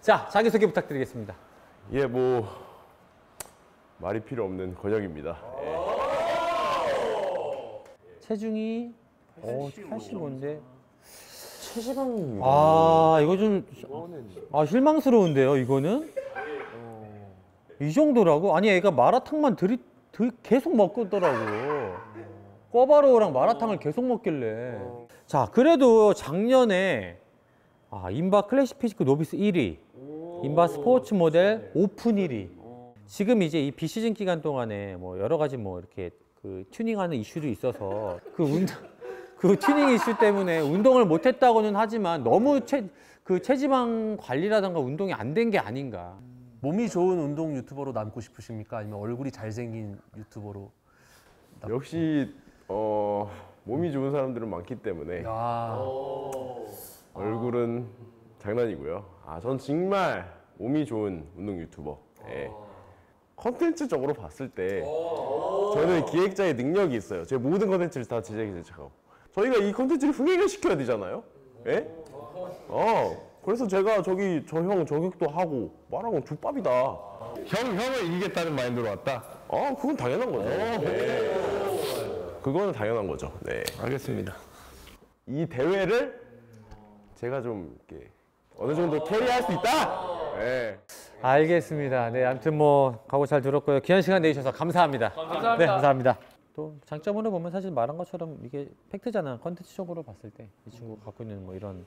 자, 자기소개 부탁드리겠습니다. 예, 뭐 말이 필요 없는 권혁입니다. 예. 체중이 어, 85인데. 체지방 아, 이거 좀 아, 실망스러운데요, 이거는? 이 정도라고? 아니, 애가 마라탕만 들이, 들, 계속 먹더라고. 꿔바로우랑 마라탕을 계속 먹길래. 자, 그래도 작년에 아, INBA 클래식 physique novice 1위, INBA 스포츠 모델 오픈 1위. 지금 이제 이 비시즌 기간 동안에 뭐 여러 가지 뭐 이렇게 그 튜닝하는 이슈도 있어서 그 운동 그 튜닝 이슈 때문에 운동을 못 했다고는 하지만 너무 체, 그 체지방 관리라든가 운동이 안 된 게 아닌가. 몸이 좋은 운동 유튜버로 남고 싶으십니까? 아니면 얼굴이 잘생긴 유튜버로? 역시 어, 몸이 좋은 사람들은 많기 때문에 야, 얼굴은 장난이고요. 아, 전 정말 몸이 좋은 운동 유튜버. 예. 컨텐츠적으로 봤을 때 저는 기획자의 능력이 있어요. 제 모든 컨텐츠를 다 제작이 제작하고 저희가 이 컨텐츠를 흥행을 시켜야 되잖아요. 예? 어. 그래서 제가 저기 저 형 저격도 하고 말하고 좆밥이다. 형, 형을 이기겠다는 마인드로 왔다? 아, 그건 당연한 거죠. 네. 그거는 당연한 거죠. 네. 알겠습니다. 이 대회를 제가 좀 이렇게 어느 정도 캐리할 수 있다. 네. 알겠습니다. 네, 아무튼 뭐 각오 잘 들었고요. 귀한 시간 내주셔서 감사합니다. 감사합니다. 네, 감사합니다. 또 장점으로 보면 사실 말한 것처럼 이게 팩트잖아. 컨텐츠적으로 봤을 때 이 친구가 갖고 있는 뭐 이런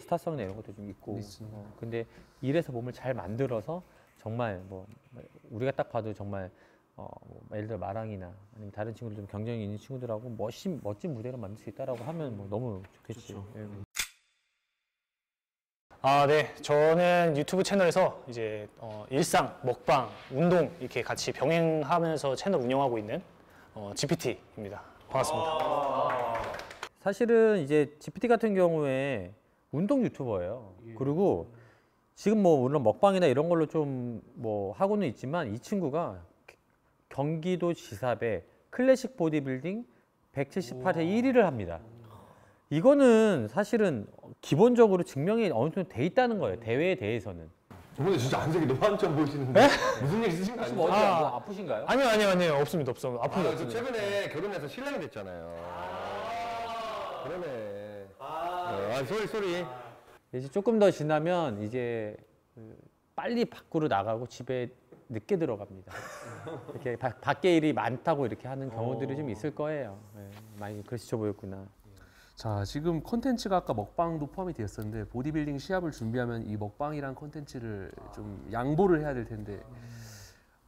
스타성이나 이런 것도 좀 있고. 어, 근데 일에서 몸을 잘 만들어서 정말 뭐 우리가 딱 봐도 정말 어, 뭐 예를 들어 마랑이나 아니면 다른 친구들 좀 경쟁이 있는 친구들하고 멋진 멋진 무대를 만들 수 있다라고 하면 뭐 너무 좋겠지. 예. 아, 네. 저는 유튜브 채널에서 이제 어, 일상, 먹방, 운동 이렇게 같이 병행하면서 채널 운영하고 있는 어, GPT입니다. 반갑습니다. 사실은 이제 GPT 같은 경우에 운동 유튜버예요. 그리고 지금 뭐 물론 먹방이나 이런 걸로 좀 뭐 하고는 있지만 이 친구가 경기도 지사배 클래식 보디빌딩 178회 1위를 합니다. 이거는 사실은 기본적으로 증명이 어느 정도 돼 있다는 거예요. 대회에 대해서는. 저번에 진짜 안색이 너무 한점 보이시는데 무슨 일 있으신 거 아니죠? 어디 아. 뭐 아프신가요? 아니요, 아니요, 아니요. 없습니다, 없습니다. 아픈 게 아, 저 없습니다. 최근에 결혼해서 신랑이 됐잖아요. 그러네. 아, 소리 소리. 이제 조금 더 지나면 이제 그 빨리 밖으로 나가고 집에 늦게 들어갑니다. 이렇게 바- 밖에 일이 많다고 이렇게 하는 경우들이 좀 있을 거예요. 예, 많이 그러시쳐 보였구나. 자 지금 컨텐츠가 아까 먹방도 포함이 되었었는데 보디빌딩 시합을 준비하면 이 먹방이란 컨텐츠를 좀 양보를 해야 될 텐데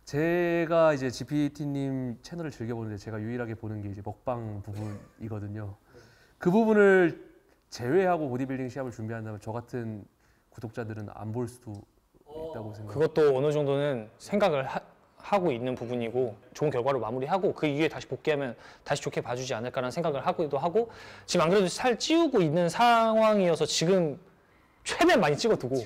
제가 이제 GPT님 채널을 즐겨보는데 제가 유일하게 보는 게 이제 먹방 부분이거든요. 그 부분을 제외하고 보디빌딩 시합을 준비한다면 저 같은 구독자들은 안 볼 수도 있다고 생각합니다. 그것도 어느 정도는 생각을 하, 고 있는 부분이고 좋은 결과로 마무리하고 그 이후에 다시 복귀하면 다시 좋게 봐주지 않을까라는 생각을 하기도 하고 지금 안 그래도 살 찌우고 있는 상황이어서 지금 최대한 많이 찍어두고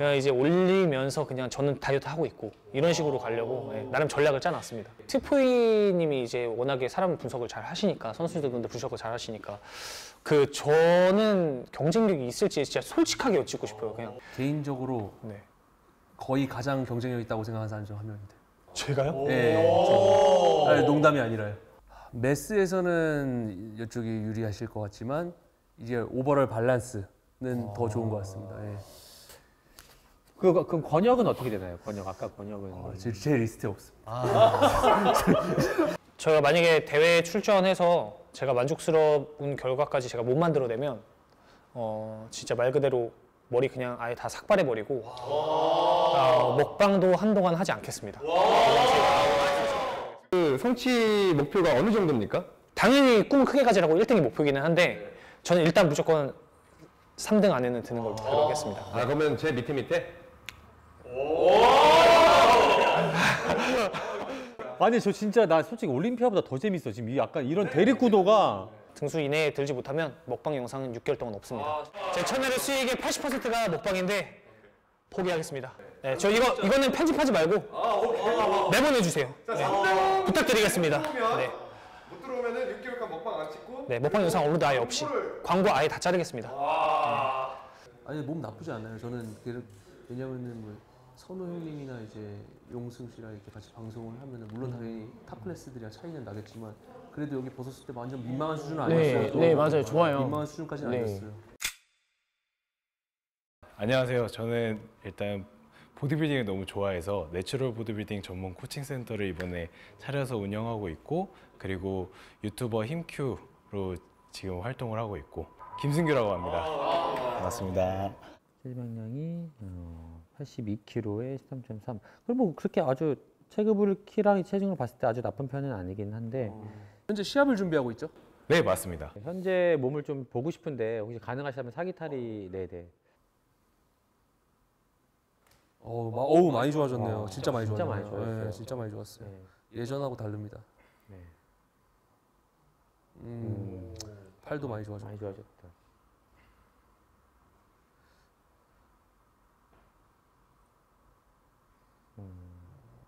그냥 이제 올리면서 그냥 저는 다이어트 하고 있고 이런 식으로 가려고 예, 나름 전략을 짜놨습니다. 트포이님이 이제 워낙에 사람 분석을 잘 하시니까 선수들분들 분석을 잘 하시니까 그 저는 경쟁력이 있을지 진짜 솔직하게 여쭙고 싶어요. 그냥 개인적으로 네. 거의 가장 경쟁력 있다고 생각하는 사람 중 한 명입니다. 제가요? 네, 저- 아니, 농담이 아니라요. mass에서는 이쪽이 유리하실 것 같지만 이제 overall 밸런스는 더 좋은 것 같습니다. 예. 그 그럼 권역은 어떻게 되나요? 권역 아까 권역은 어, 제, 제 리스트에 없습니다. 저희가 만약에 대회에 출전해서 제가 만족스러운 결과까지 제가 못 만들어내면 어 진짜 말 그대로 머리 그냥 아예 다 삭발해 버리고 어, 먹방도 한동안 하지 않겠습니다. 그 성취 목표가 어느 정도입니까? 당연히 꿈을 크게 가지라고 1등이 목표이기는 한데 저는 일단 무조건 3등 안에는 드는 걸 목표로 하겠습니다. 아, 그러면 제 밑에 밑에? 아니 저 진짜 나 솔직히 올림피아보다 더 재밌어 지금 이 약간 이런 대립 구도가 등수 이내에 들지 못하면 먹방 영상은 6개월 동안 없습니다. 제 채널의 수익의 80%가 먹방인데 포기하겠습니다. 네, 저 이거 이거는 편집하지 말고 내보내 주세요. 네, 부탁드리겠습니다. 네. 못 들어오면은 6개월간 먹방 안 찍고 네, 먹방 영상 업로드 아예 없이 광고 아예 다 자르겠습니다. 아니 몸 나쁘지 않아요. 저는 그 왜냐면은 뭐 선우 형님이나 이제 용승 씨랑 이렇게 같이 방송을 하면은 물론 당연히 탑 클래스들이랑 차이는 나겠지만 그래도 여기 벗었을 때 완전 민망한 수준은 네, 아니었어요. 또. 네, 맞아요. 좋아요. 민망한 수준까지는 네. 아니었어요. 안녕하세요. 저는 일단 보디빌딩을 너무 좋아해서 내추럴 보디빌딩 전문 코칭 센터를 이번에 차려서 운영하고 있고 그리고 유튜버 힘큐로 지금 활동을 하고 있고 김승규라고 합니다. 반갑습니다. 체지방량이 어, 82kg에 13.3. 그럼 뭐 그렇게 아주 체급을 키랑 체중을 봤을 때 아주 나쁜 편은 아니긴 한데 현재 시합을 준비하고 있죠? 네 맞습니다. 현재 몸을 좀 보고 싶은데 혹시 가능하시다면 사기탈이 네네. 어우, 마, 어우 많이 좋아졌네요. 와, 진짜 많이 진짜 좋았네요. 많이 좋아졌어요. 네, 진짜 많이 좋았어요. 네. 예전하고 다릅니다. 네. 음, 팔도 많이 좋아졌고. 많이 좋아졌다.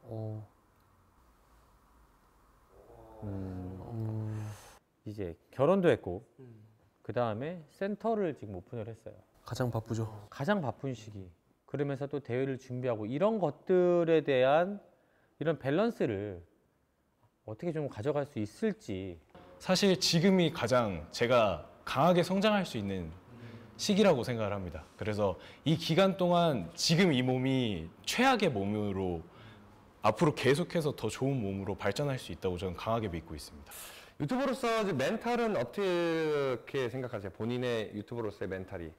어, 음, 음, 이제 결혼도 했고 그 다음에 센터를 지금 오픈을 했어요. 가장 바쁘죠. 가장 바쁜 시기. 그러면서 또 대회를 준비하고 이런 것들에 대한 이런 밸런스를 어떻게 좀 가져갈 수 있을지 사실 지금이 가장 제가 강하게 성장할 수 있는 시기라고 생각을 합니다. 그래서 이 기간 동안 지금 이 몸이 최악의 몸으로 앞으로 계속해서 더 좋은 몸으로 발전할 수 있다고 저는 강하게 믿고 있습니다. 유튜버로서 멘탈은 어떻게 생각하세요? 본인의 유튜버로서의 멘탈이.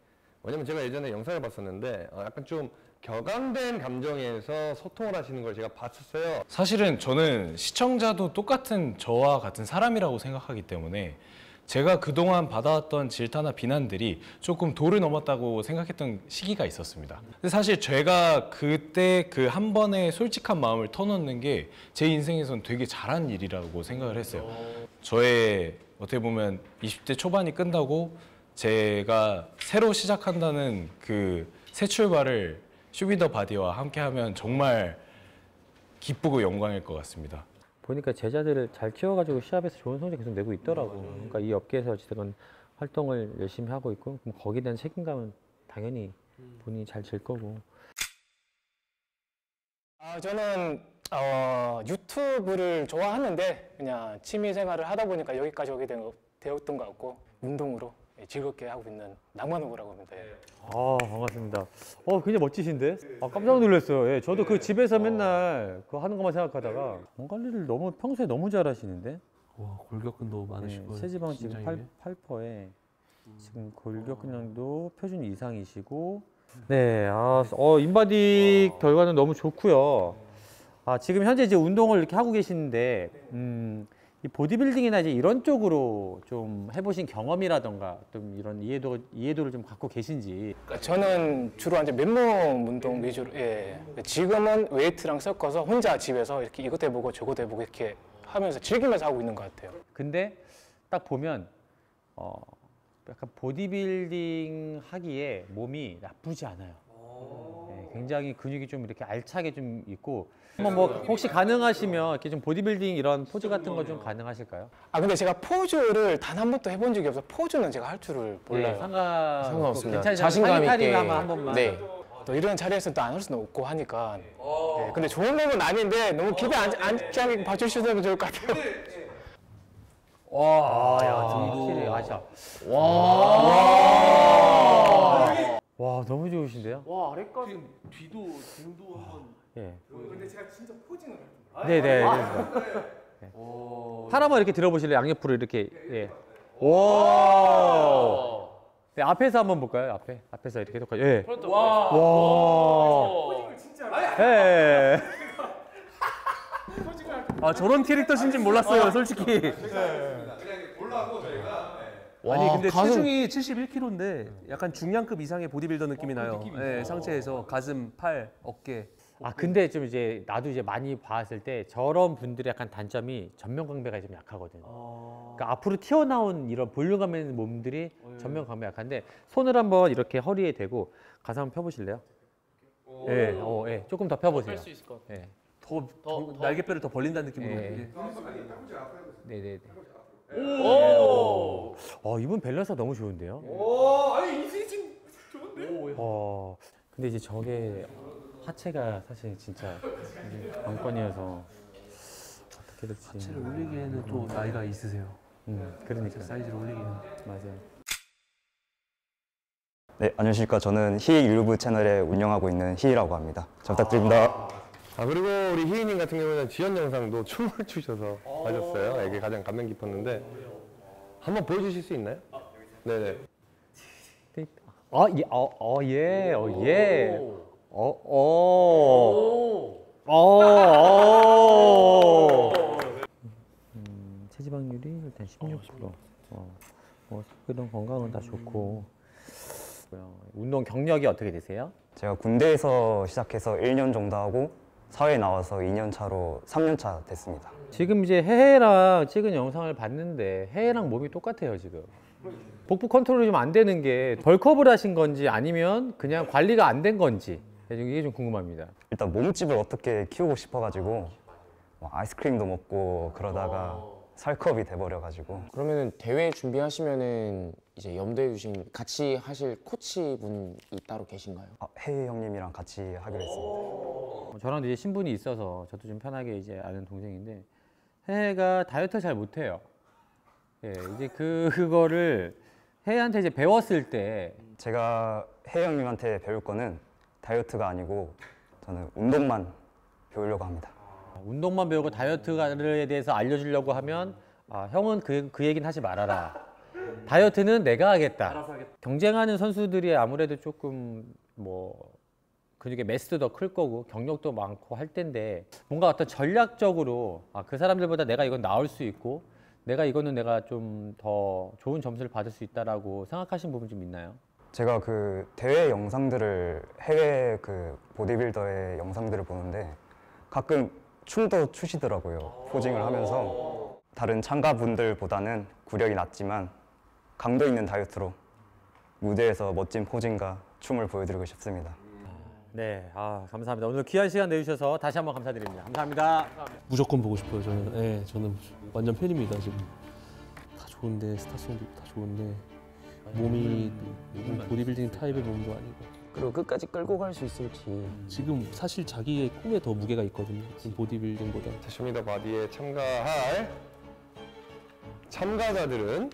왜냐면 제가 예전에 영상을 봤었는데 어, 약간 좀 격앙된 감정에서 소통을 하시는 걸 제가 봤었어요. 사실은 저는 시청자도 똑같은 저와 같은 사람이라고 생각하기 때문에 제가 그동안 받아왔던 질타나 비난들이 조금 도를 넘었다고 생각했던 시기가 있었습니다. 근데 사실 제가 그때 그 한 번의 솔직한 마음을 터놓는 게 제 인생에선 되게 잘한 일이라고 생각을 했어요. 저의 어떻게 보면 20대 초반이 끝나고 제가 새로 시작한다는 그 새 출발을 쇼비더 바디와 함께 하면 정말 기쁘고 영광일 것 같습니다. 보니까 제자들을 잘 키워가지고 시합에서 좋은 성적 계속 내고 있더라고. 그러니까 이 업계에서 어쨌든 활동을 열심히 하고 있고 그럼 거기에 대한 책임감은 당연히 본인이 잘 질 거고. 아, 저는 어, 유튜브를 좋아하는데 그냥 취미 생활을 하다 보니까 여기까지 오게 된, 거- 되었던 것 같고 운동으로 즐겁게 하고 있는 낭만호구라고 합니다. 예. 아 반갑습니다. 어 굉장히 멋지신데? 아 깜짝 놀랐어요. 예, 저도 그 집에서 맨날 그거 하는 것만 생각하다가 몸 관리를 너무 평소에 너무 잘하시는데? 와 골격근도 네, 많으시고. 체지방 지금. 8, 8%에 지금 골격근량도 표준 이상이시고 네, 아, 어, 인바디 결과는 너무 좋고요. 아, 지금 현재 이제 운동을 이렇게 하고 계시는데 음, 이 보디빌딩이나 이제 이런 쪽으로 좀 해보신 경험이라던가 좀 이런 이해도 이해도를 좀 갖고 계신지 그러니까 저는 주로 이제 맨몸 운동 위주로 예. 지금은 웨이트랑 섞어서 혼자 집에서 이렇게 이것 해보고 저것 해보고 이렇게 하면서 즐기면서 하고 있는 것 같아요. 근데 딱 보면 어 약간 보디빌딩 하기에 몸이 나쁘지 않아요. 네, 굉장히 근육이 좀 이렇게 알차게 좀 있고 한번 뭐 혹시 가능하시면 이렇게 좀 보디빌딩 이런 포즈 같은 거 좀 가능하실까요? 아 근데 제가 포즈를 단 한 번도 해본 적이 없어. 포즈는 제가 할 줄을 몰라요. 네, 상관 상관없습니다. 자신감 있게. 한번 한 번만. 네. 또 이런 자리에서 또 안 할 수는 없고 하니까. 네, 근데 좋은 놈은 아닌데 너무 기대 안, 안 짜게 봐주시면 좋을 것 같아요. 아, 야, 확실히 아자. 와. 와, 좋으신데요? 와 아래까지 뒤도 등도 한번. 예. 근데 제가 진짜 포징을 네, 네. 네. 하나만 이렇게 들어보실래요? 양옆으로 이렇게. 예. 오. 네, 앞에서 한번 볼까요? 앞에. 앞에서 이렇게 해볼까요? 예. 와. 포징을 진짜 예. 아 저런 캐릭터신지 몰랐어요, 솔직히. 그냥 보려고 저희가 아니 근데 체중이 71kg인데 약간 중량급 이상의 보디빌더 느낌이 나요. 네, 상체에서 가슴, 팔, 어깨. 아, 근데 좀 이제 나도 이제 많이 봤을 때 저런 분들의 약간 단점이 전면 광배가 좀 약하거든. 그러니까 앞으로 튀어나온 이런 볼륨감 있는 몸들이 전면 광배 약한데 손을 한번 이렇게 허리에 대고 가슴 한번 펴보실래요? 예, 어, 예, 조금 더 펴보세요. 예, 더, 더, 날개뼈를 더 벌린다는 느낌으로. 예. 예. 네, 네, 네. 오, 어, 이분 밸런스가 너무 좋은데요. 오 아니 이 지금 좋은데? 어, 근데 이제 저게 하체가 사실 진짜 관건이어서 어떻게 될지. 하체를 올리기에는 또 나이가 있으세요. 음, 그러니까 사이즈를 올리기에는. 맞아요. 네, 안녕하십니까. 저는 히 유튜브 채널에 운영하고 있는 히라고 합니다. 잘 부탁드립니다. 아 그리고 우리 희인님 같은 경우는 지연 영상도 춤을 추셔서 하셨어요. 이게 가장 감명 깊었는데 한번 보여주실 수 있나요? 네네. 어, 예, 어, 어, 예, 어, 예. 어, 어. 어, 어. 음, 체지방률이 일단 16%. 어, 뭐, 이런 건강은 다 좋고. 운동 경력이 어떻게 되세요? 제가 군대에서 시작해서 1년 정도 하고 사회에 나와서 2년 차로 3년 차 됐습니다. 지금 이제 해해랑 찍은 영상을 봤는데 해해랑 몸이 똑같아요 지금. 복부 컨트롤이 좀 안 되는 게 벌크업을 하신 건지 아니면 그냥 관리가 안 된 건지 이게 좀 궁금합니다. 일단 몸집을 어떻게 키우고 싶어가지고 뭐 아이스크림도 먹고 그러다가 살컵이 돼버려가지고 그러면은 대회 준비하시면은 이제 염두에 두신 같이 하실 코치분이 따로 계신가요? 아, 혜희 형님이랑 같이 하기로 했습니다. 어, 저랑도 이제 신분이 있어서 저도 좀 편하게 이제 아는 동생인데 해해가 다이어트 잘 못해요 예 이제 그 그거를 해해한테 이제 배웠을 때 제가 혜희 형님한테 배울 거는 다이어트가 아니고 저는 운동만 배우려고 합니다. 운동만 배우고 다이어트에 대해서 알려주려고 하면 아, 형은 그, 그 얘기는 하지 말아라. 다이어트는 내가 하겠다. 경쟁하는 선수들이 아무래도 조금 뭐 근육의 매스도 더 클 거고 경력도 많고 할 텐데 뭔가 어떤 전략적으로 아, 그 사람들보다 내가 이건 나을 수 있고 내가 이거는 내가 좀 더 좋은 점수를 받을 수 있다라고 생각하신 부분 좀 있나요? 제가 그 대회 영상들을 해외 그 보디빌더의 영상들을 보는데 가끔 춤도 추시더라고요. 포징을 하면서 다른 참가분들보다는 구력이 낮지만 강도 있는 다이어트로 무대에서 멋진 posing과 춤을 보여드리고 싶습니다. 네, 아 감사합니다. 오늘 귀한 시간 내주셔서 다시 한번 감사드립니다. 감사합니다. 무조건 보고 싶어요. 저는. 네, 저는 완전 팬입니다 지금. 다 좋은데 스타성도 다 좋은데 몸이 보디빌딩 타입의 몸도 아니고 그리고 끝까지 끌고 갈 수 있을지 지금 사실 자기의 꿈에 더 무게가 있거든요. 지금 보디빌딩보다. 쇼미더 바디에 참가할 참가자들은